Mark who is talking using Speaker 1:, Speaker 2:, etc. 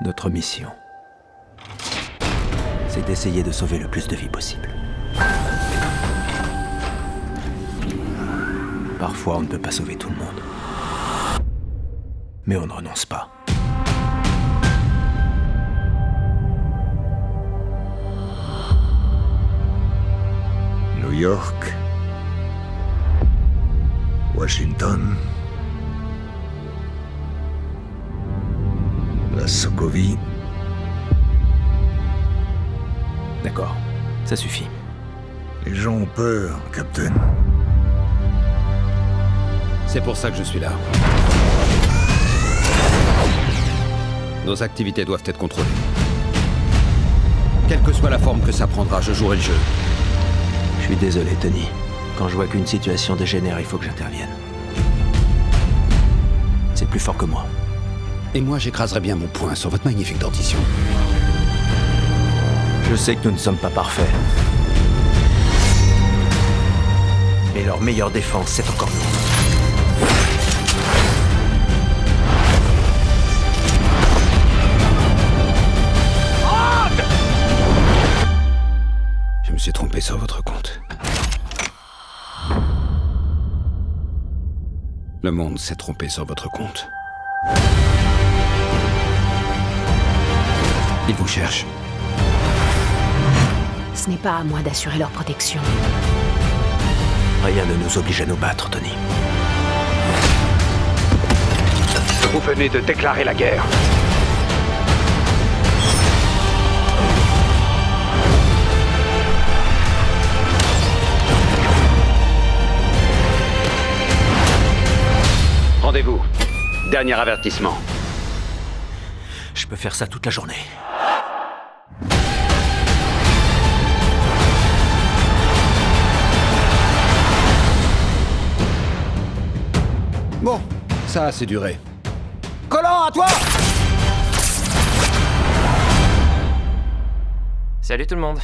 Speaker 1: Notre mission, c'est d'essayer de sauver le plus de vies possible. Parfois, on ne peut pas sauver tout le monde. Mais on ne renonce pas.
Speaker 2: New York, Washington, la Sokovie.
Speaker 1: D'accord, ça suffit.
Speaker 2: Les gens ont peur, Captain.
Speaker 3: C'est pour ça que je suis là. Nos activités doivent être contrôlées. Quelle que soit la forme que ça prendra, je jouerai le jeu.
Speaker 1: Je suis désolé, Tony. Quand je vois qu'une situation dégénère, il faut que j'intervienne. C'est plus fort que moi.
Speaker 3: Et moi, j'écraserai bien mon poing sur votre magnifique dentition.
Speaker 1: Je sais que nous ne sommes pas parfaits. Mais leur meilleure défense, c'est encore nous.
Speaker 3: Je me suis trompé sur votre compte. Le monde s'est trompé sur votre compte. Il vous cherche.
Speaker 4: Ce n'est pas à moi d'assurer leur protection.
Speaker 1: Rien ne nous oblige à nous battre, Tony.
Speaker 5: Vous venez de déclarer la guerre. Rendez-vous. Dernier avertissement.
Speaker 1: Je peux faire ça toute la journée.
Speaker 3: Ça assez duré.
Speaker 1: Collant, à toi
Speaker 6: Salut tout le monde.